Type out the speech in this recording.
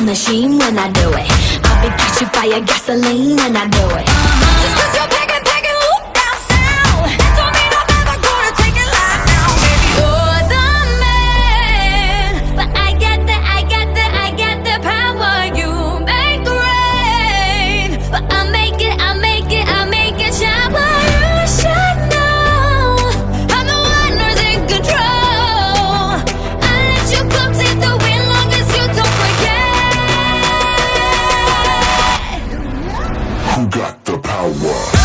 machine when I do it. I'll be catching fire, gasoline when I do it. You got the power?